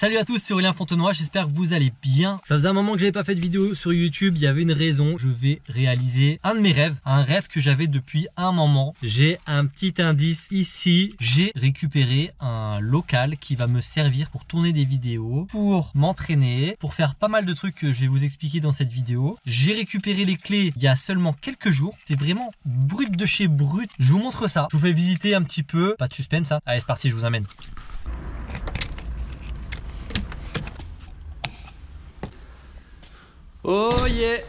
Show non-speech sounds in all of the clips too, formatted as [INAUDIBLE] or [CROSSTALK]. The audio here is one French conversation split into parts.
Salut à tous, c'est Aurélien Fontenoy, j'espère que vous allez bien. Ça faisait un moment que j'avais pas fait de vidéo sur YouTube, il y avait une raison, je vais réaliser un de mes rêves, un rêve que j'avais depuis un moment. J'ai un petit indice ici, j'ai récupéré un local qui va me servir pour tourner des vidéos, pour m'entraîner, pour faire pas mal de trucs que je vais vous expliquer dans cette vidéo. J'ai récupéré les clés il y a seulement quelques jours, c'est vraiment brut de chez brut. Je vous montre ça, je vous fais visiter un petit peu, pas de suspense hein. Allez c'est parti, je vous amène. Oh yeah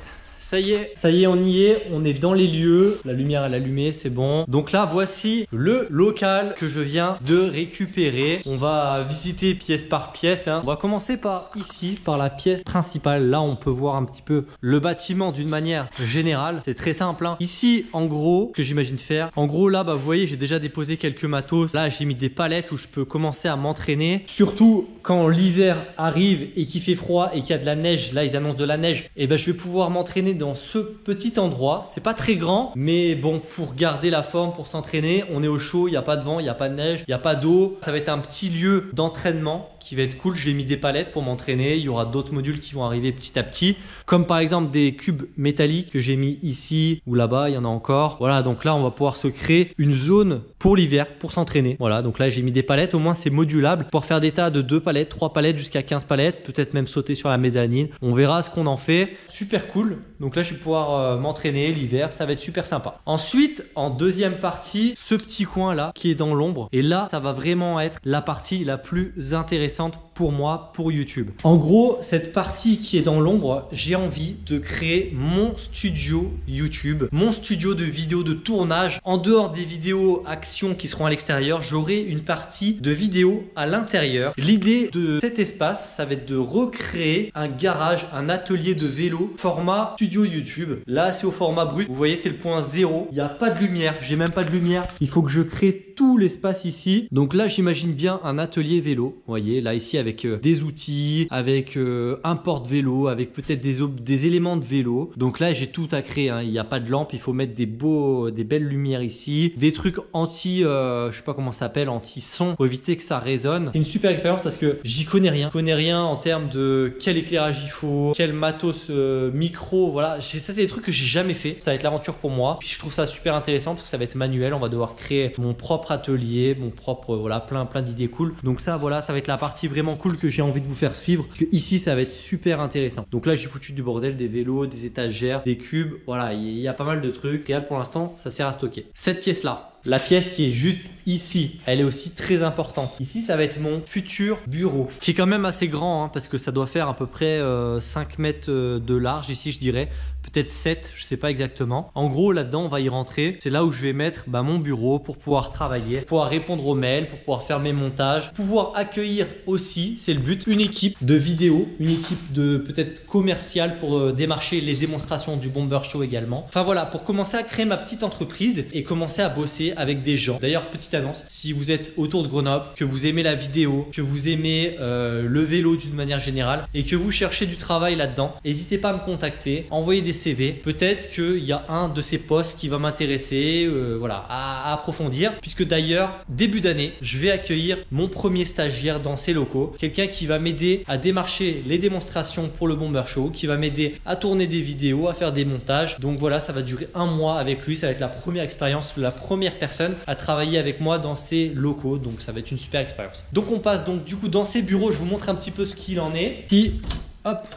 ça y est, ça y est, on y est, on est dans les lieux, la lumière est allumée, c'est bon. Donc là, voici le local que je viens de récupérer. On va visiter pièce par pièce. Hein. On va commencer par ici, par la pièce principale. Là, on peut voir un petit peu le bâtiment d'une manière générale. C'est très simple. Hein. Ici, en gros, que j'imagine faire. En gros, là, bah, vous voyez, j'ai déjà déposé quelques matos. Là, j'ai mis des palettes où je peux commencer à m'entraîner. Surtout quand l'hiver arrive et qu'il fait froid et qu'il y a de la neige. Là, ils annoncent de la neige. Et eh ben, je vais pouvoir m'entraîner dans ce petit endroit. C'est pas très grand, mais bon, pour garder la forme, pour s'entraîner, on est au chaud, il n'y a pas de vent, il n'y a pas de neige, il n'y a pas d'eau. Ça va être un petit lieu d'entraînement qui va être cool. J'ai mis des palettes pour m'entraîner. Il y aura d'autres modules qui vont arriver petit à petit, comme par exemple des cubes métalliques que j'ai mis ici ou là-bas. Il y en a encore. Voilà, donc là, on va pouvoir se créer une zone pour l'hiver, pour s'entraîner. Voilà, donc là, j'ai mis des palettes. Au moins, c'est modulable pour faire des tas de 2 palettes, 3 palettes jusqu'à 15 palettes, peut-être même sauter sur la mezzanine. On verra ce qu'on en fait. Super cool. Donc là, je vais pouvoir euh, m'entraîner l'hiver. Ça va être super sympa. Ensuite, en deuxième partie, ce petit coin là qui est dans l'ombre. Et là, ça va vraiment être la partie la plus intéressante intéressante pour moi, pour YouTube. En gros, cette partie qui est dans l'ombre, j'ai envie de créer mon studio YouTube, mon studio de vidéos de tournage. En dehors des vidéos actions qui seront à l'extérieur, j'aurai une partie de vidéos à l'intérieur. L'idée de cet espace, ça va être de recréer un garage, un atelier de vélo format studio YouTube. Là, c'est au format brut. Vous voyez, c'est le point zéro. Il n'y a pas de lumière. J'ai même pas de lumière. Il faut que je crée tout l'espace ici. Donc là, j'imagine bien un atelier vélo. Vous voyez, là, ici, avec euh, des outils, avec euh, un porte-vélo, avec peut-être des, des éléments de vélo. Donc là, j'ai tout à créer. Hein. Il n'y a pas de lampe, il faut mettre des beaux, des belles lumières ici, des trucs anti, euh, je sais pas comment ça s'appelle, anti-son pour éviter que ça résonne. C'est une super expérience parce que j'y connais rien. Je connais rien en termes de quel éclairage il faut, quel matos micro, voilà. Ça, c'est des trucs que j'ai jamais fait. Ça va être l'aventure pour moi. Puis je trouve ça super intéressant parce que ça va être manuel. On va devoir créer mon propre atelier, mon propre, voilà, plein, plein d'idées cool. Donc ça, voilà, ça va être la partie vraiment cool que j'ai envie de vous faire suivre. Que ici, ça va être super intéressant. Donc là, j'ai foutu du bordel, des vélos, des étagères, des cubes. Voilà, il y a pas mal de trucs. Et là, pour l'instant, ça sert à stocker. Cette pièce-là, la pièce qui est juste ici, elle est aussi très importante. Ici, ça va être mon futur bureau, qui est quand même assez grand, hein, parce que ça doit faire à peu près 5 euh, mètres euh, de large ici, je dirais. Peut-être 7, je sais pas exactement. En gros, là-dedans, on va y rentrer. C'est là où je vais mettre bah, mon bureau pour pouvoir travailler, pouvoir répondre aux mails, pour pouvoir faire mes montages, pouvoir accueillir aussi, c'est le but, une équipe de vidéo, une équipe de peut-être commerciale pour euh, démarcher les démonstrations du Bomber Show également. Enfin voilà, pour commencer à créer ma petite entreprise et commencer à bosser avec des gens. D'ailleurs, petite annonce, si vous êtes autour de Grenoble, que vous aimez la vidéo, que vous aimez euh, le vélo d'une manière générale et que vous cherchez du travail là-dedans, n'hésitez pas à me contacter, envoyez des CV. Peut-être qu'il y a un de ces postes qui va m'intéresser, euh, voilà, à, approfondir. Puisque d'ailleurs, début d'année, je vais accueillir mon premier stagiaire dans ces locaux. Quelqu'un qui va m'aider à démarcher les démonstrations pour le Bomber Show, qui va m'aider à tourner des vidéos, à faire des montages. Donc voilà, ça va durer un mois avec lui. Ça va être la première expérience, la première personne à travailler avec moi dans ces locaux. Donc ça va être une super expérience. Donc on passe donc du coup dans ces bureaux. Je vous montre un petit peu ce qu'il en est. Si, hop,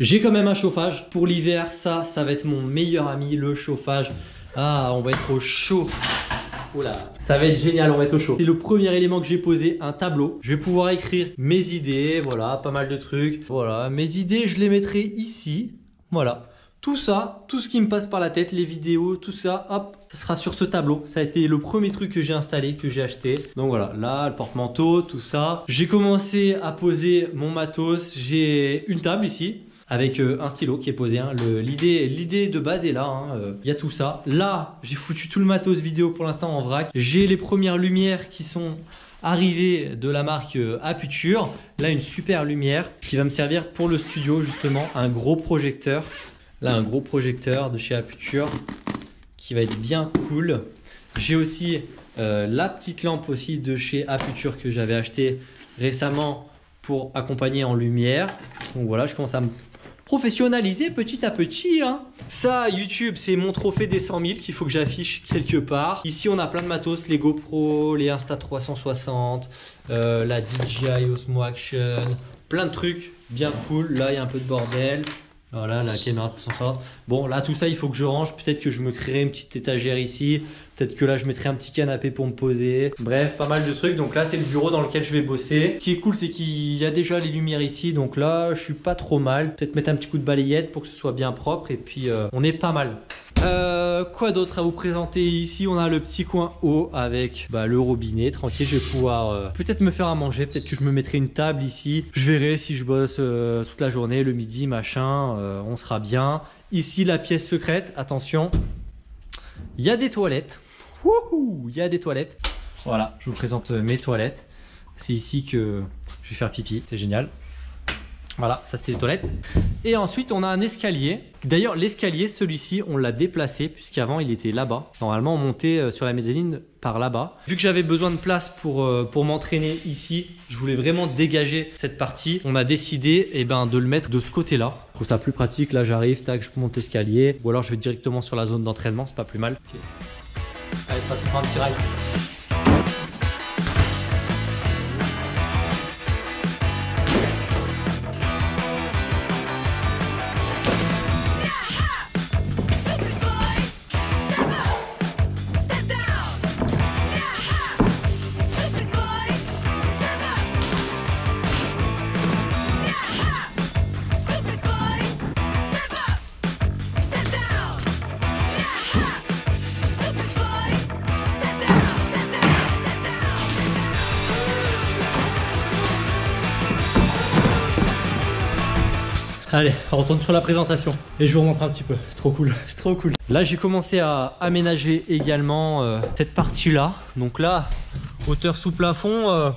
J'ai quand même un chauffage. Pour l'hiver, ça, ça va être mon meilleur ami, le chauffage. Ah, on va être au chaud. Oula, ça va être génial, on va être au chaud. C'est le premier élément que j'ai posé, un tableau. Je vais pouvoir écrire mes idées, voilà, pas mal de trucs. Voilà, mes idées, je les mettrai ici. Voilà. Tout ça, tout ce qui me passe par la tête, les vidéos, tout ça, hop, ça sera sur ce tableau. Ça a été le premier truc que j'ai installé, que j'ai acheté. Donc voilà, là, le porte-manteau, tout ça. J'ai commencé à poser mon matos. J'ai une table ici avec euh, un stylo qui est posé. Hein. L'idée de base est là, il hein. euh, y a tout ça. Là, j'ai foutu tout le matos vidéo pour l'instant en vrac. J'ai les premières lumières qui sont arrivées de la marque euh, Aputure. Là, une super lumière qui va me servir pour le studio justement, un gros projecteur. Là, un gros projecteur de chez Aputure qui va être bien cool. J'ai aussi Euh, la petite lampe aussi de chez Aputure que j'avais acheté récemment pour accompagner en lumière. Donc voilà, je commence à me professionnaliser petit à petit. Hein. Ça, YouTube, c'est mon trophée des 100 000 qu'il faut que j'affiche quelque part. Ici, on a plein de matos, les GoPro, les Insta360, euh, la DJI Osmo Action, plein de trucs bien cool. Là, il y a un peu de bordel. Voilà, la caméra 360. Bon, là, tout ça, il faut que je range. Peut-être que je me créerai une petite étagère ici. Peut-être que là, je mettrai un petit canapé pour me poser. Bref, pas mal de trucs. Donc là, c'est le bureau dans lequel je vais bosser. Ce qui est cool, c'est qu'il y a déjà les lumières ici. Donc là, je suis pas trop mal. Peut-être mettre un petit coup de balayette pour que ce soit bien propre. Et puis, euh, on est pas mal. Euh, quoi d'autre à vous présenter Ici, on a le petit coin haut avec bah, le robinet. Tranquille, je vais pouvoir euh, peut-être me faire à manger. Peut-être que je me mettrai une table ici. Je verrai si je bosse euh, toute la journée, le midi, machin. on sera bien. Ici, la pièce secrète. Attention, il y a des toilettes. Wouhou Il y a des toilettes. Voilà, je vous présente mes toilettes. C'est ici que je vais faire pipi. C'est génial. Voilà, ça c'était les toilettes. Et ensuite, on a un escalier. D'ailleurs, l'escalier, celui-ci, on l'a déplacé puisqu'avant, il était là-bas. Normalement, on montait euh, sur la mezzanine par là-bas. Vu que j'avais besoin de place pour, euh, pour m'entraîner ici, je voulais vraiment dégager cette partie. On a décidé eh ben, de le mettre de ce côté-là. Je trouve ça plus pratique. Là, j'arrive, tac, je monte l'escalier. Ou alors, je vais directement sur la zone d'entraînement. C'est pas plus mal. Allez, un petit ride. Allez, on retourne sur la présentation et je vous remontre un petit peu. C'est trop cool, [LAUGHS] c'est trop cool. Là, j'ai commencé à aménager également euh, cette partie-là. Donc là, hauteur sous plafond, il euh,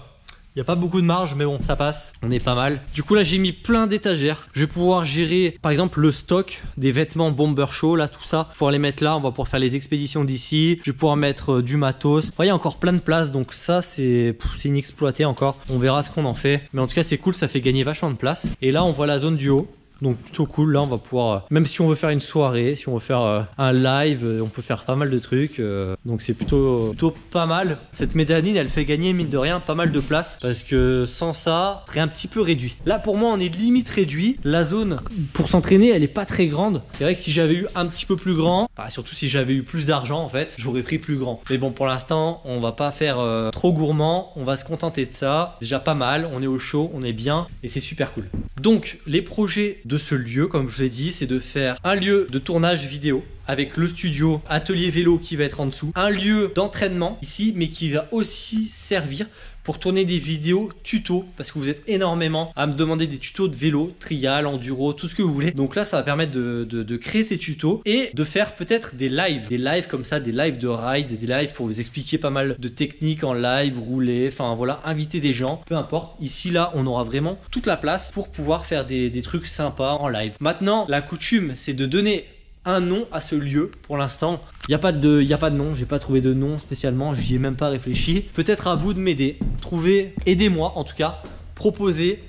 n'y a pas beaucoup de marge, mais bon, ça passe. On est pas mal. Du coup, là, j'ai mis plein d'étagères. Je vais pouvoir gérer, par exemple, le stock des vêtements Bomber Show, là, tout ça. Pouvoir les mettre là. On va pouvoir faire les expéditions d'ici. Je vais pouvoir mettre euh, du matos. Vous voyez, encore plein de place. Donc ça, c'est inexploité encore. On verra ce qu'on en fait. Mais en tout cas, c'est cool. Ça fait gagner vachement de place. Et là, on voit la zone du haut. Donc plutôt cool, là on va pouvoir, euh, même si on veut faire une soirée, si on veut faire euh, un live, euh, on peut faire pas mal de trucs. donc c'est plutôt, plutôt pas mal. Cette mezzanine elle fait gagner mine de rien pas mal de place parce que sans ça, serait un petit peu réduit. Là pour moi on est limite réduit. La zone pour s'entraîner elle est pas très grande. C'est vrai que si j'avais eu un petit peu plus grand, bah, surtout si j'avais eu plus d'argent en fait, j'aurais pris plus grand. Mais bon pour l'instant on va pas faire trop gourmand, on va se contenter de ça. Déjà pas mal, on est au chaud, on est bien et c'est super cool. Donc les projets de ce lieu, comme je vous ai dit, c'est de faire un lieu de tournage vidéo avec le studio atelier vélo qui va être en dessous, un lieu d'entraînement ici, mais qui va aussi servir pour tourner des vidéos tuto parce que vous êtes énormément à me demander des tutos de vélo, trial, enduro, tout ce que vous voulez. Donc là, ça va permettre de, créer ces tutos et de faire peut-être des lives, des lives comme ça, des lives de ride, des lives pour vous expliquer pas mal de techniques en live, rouler, enfin voilà, inviter des gens, peu importe. Ici, là, on aura vraiment toute la place pour pouvoir faire des, trucs sympas en live. Maintenant, la coutume, c'est de donner un nom à ce lieu pour l'instant. Il n'y a, pas de, y a pas de nom, j'ai pas trouvé de nom spécialement, j'y ai même pas réfléchi. Peut-être à vous de m'aider, trouver, aidez-moi en tout cas, proposer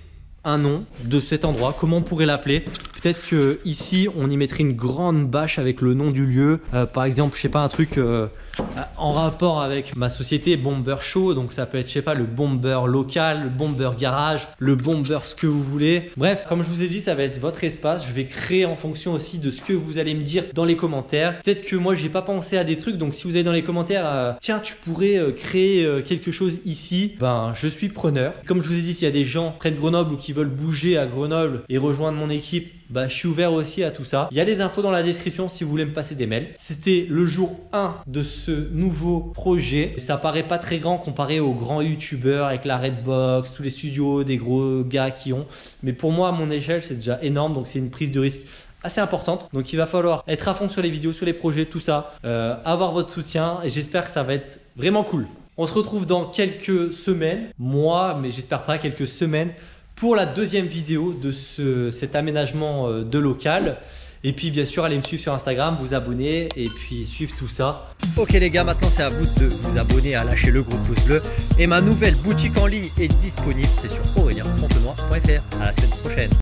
un nom de cet endroit, comment on pourrait l'appeler. Peut-être que ici on y mettrait une grande bâche avec le nom du lieu. Euh, par exemple, je sais pas, un truc euh, en rapport avec ma société Bomber Show. Donc ça peut être, je sais pas, le Bomber local, le Bomber garage, le Bomber ce que vous voulez. Bref, comme je vous ai dit, ça va être votre espace. Je vais créer en fonction aussi de ce que vous allez me dire dans les commentaires. Peut-être que moi j'ai pas pensé à des trucs. Donc si vous avez dans les commentaires, euh, tiens, tu pourrais euh, créer euh, quelque chose ici, ben je suis preneur. Comme je vous ai dit, s'il y a des gens près de Grenoble ou qui veulent bouger à Grenoble et rejoindre mon équipe, bah, je suis ouvert aussi à tout ça. Il y a les infos dans la description si vous voulez me passer des mails. C'était le jour 1 de ce nouveau projet. ça paraît pas très grand comparé aux grands youtubeurs avec la Redbox, tous les studios, des gros gars qui ont. Mais pour moi, à mon échelle, c'est déjà énorme. Donc c'est une prise de risque assez importante. Donc il va falloir être à fond sur les vidéos, sur les projets, tout ça, euh, avoir votre soutien et j'espère que ça va être vraiment cool. On se retrouve dans quelques semaines, mois, mais j'espère pas quelques semaines pour la deuxième vidéo de ce, cet aménagement euh, de local. Et puis bien sûr, allez me suivre sur Instagram, vous abonner et puis suivre tout ça. Ok les gars, maintenant c'est à vous de vous abonner, à lâcher le gros pouce bleu. Et ma nouvelle boutique en ligne est disponible, c'est sur aurélien.fr. À la semaine prochaine.